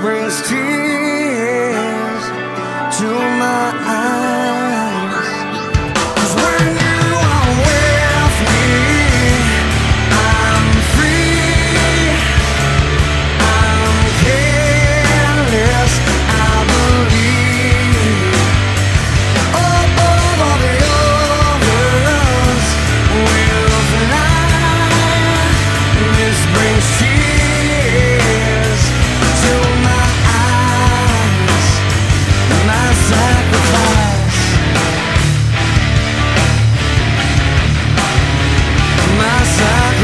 Brings tears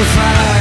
fire.